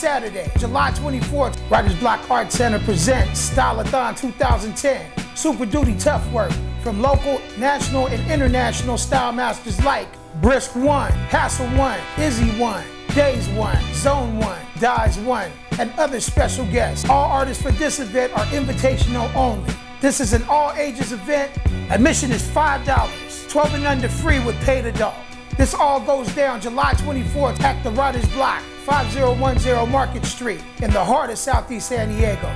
Saturday, July 24th, Writerz Blok Art Center presents Styleathon 2010. Super Duty Tough Work from local, national, and international style masters like Brisk One, Hassle One, Izze One, Dase One, Zone One, Dyse One, and other special guests. All artists for this event are invitational only. This is an all ages event. Admission is $5, 12 and under free with paid adult. This all goes down July 24th at the Writerz Blok, 5010 Market Street, in the heart of Southeast San Diego.